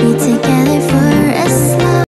be together.